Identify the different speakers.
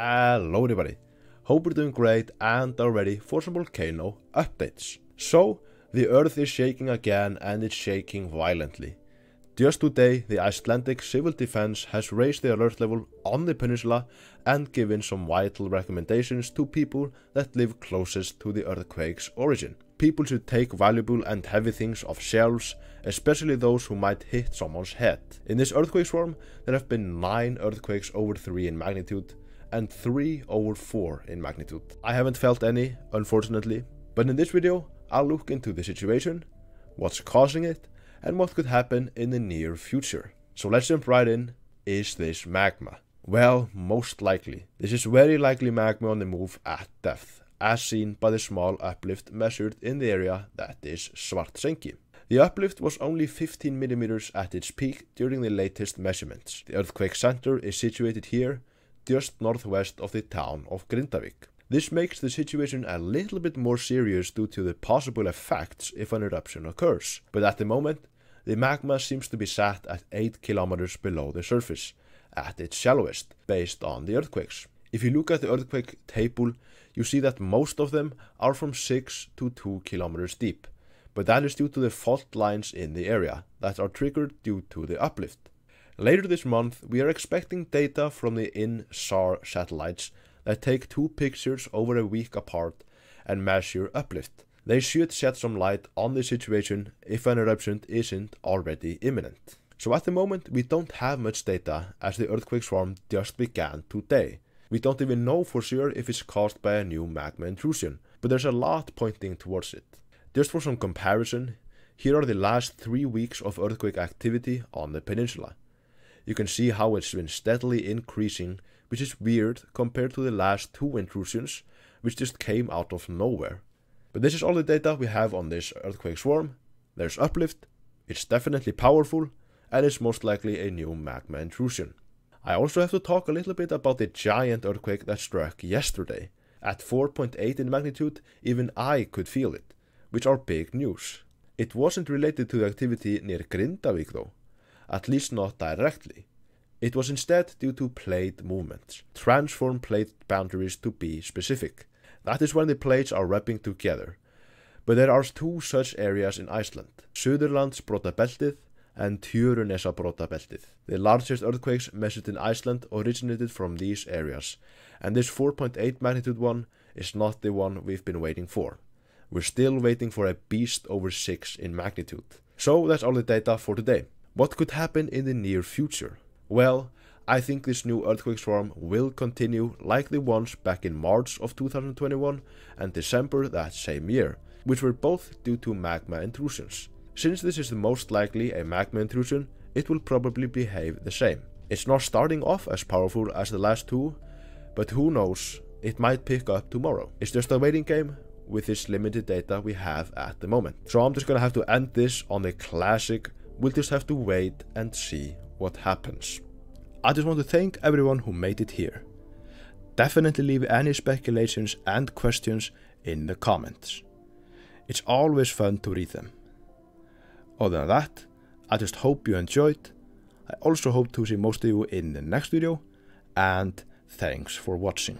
Speaker 1: Hello everybody, hope you're doing great and are ready for some volcano updates. So, the earth is shaking again and it's shaking violently. Just today, the Icelandic Civil Defense has raised the alert level on the peninsula and given some vital recommendations to people that live closest to the earthquake's origin. People should take valuable and heavy things off shelves, especially those who might hit someone's head. In this earthquake swarm, there have been 9 earthquakes over 3 in magnitude and 3 over 4 in magnitude. I haven't felt any, unfortunately, but in this video, I'll look into the situation, what's causing it, and what could happen in the near future. So let's jump right in. Is this magma? Well, most likely. This is very likely magma on the move at depth, as seen by the small uplift measured in the area that is Svartsengi. The uplift was only 15 millimeters at its peak during the latest measurements. The earthquake center is situated here, just northwest of the town of Grindavik. This makes the situation a little bit more serious due to the possible effects if an eruption occurs, but at the moment, the magma seems to be sat at 8 kilometers below the surface, at its shallowest, based on the earthquakes. If you look at the earthquake table, you see that most of them are from 6 to 2 kilometers deep, but that is due to the fault lines in the area that are triggered due to the uplift. Later this month, we are expecting data from the INSAR satellites that take two pictures over a week apart and measure uplift. They should shed some light on the situation if an eruption isn't already imminent. So at the moment we don't have much data as the earthquake swarm just began today. We don't even know for sure if it's caused by a new magma intrusion, but there's a lot pointing towards it. Just for some comparison, here are the last three weeks of earthquake activity on the peninsula. You can see how it's been steadily increasing which is weird compared to the last two intrusions, which just came out of nowhere. But this is all the data we have on this earthquake swarm. There's uplift, it's definitely powerful, and it's most likely a new magma intrusion. I also have to talk a little bit about the giant earthquake that struck yesterday. At 4.8 in magnitude, even I could feel it, which are big news. It wasn't related to the activity near Grindavik though, at least not directly. It was instead due to plate movements. Transform plate boundaries to be specific. That is when the plates are rubbing together. But there are two such areas in Iceland. Suðurlandsbrotabeltið and Tjörunessabrotabeltið. The largest earthquakes measured in Iceland originated from these areas, and this 4.8 magnitude one is not the one we've been waiting for. We're still waiting for a beast over 6 in magnitude. So that's all the data for today. What could happen in the near future? Well, I think this new earthquake swarm will continue like the ones back in March of 2021 and December that same year, which were both due to magma intrusions. Since this is the most likely a magma intrusion, it will probably behave the same. It's not starting off as powerful as the last two, but who knows, it might pick up tomorrow. It's just a waiting game with this limited data we have at the moment. So I'm just gonna have to end this on the classic, we'll just have to wait and see what happens. I just want to thank everyone who made it here. Definitely leave any speculations and questions in the comments. It's always fun to read them. Other than that, I just hope you enjoyed. I also hope to see most of you in the next video and thanks for watching.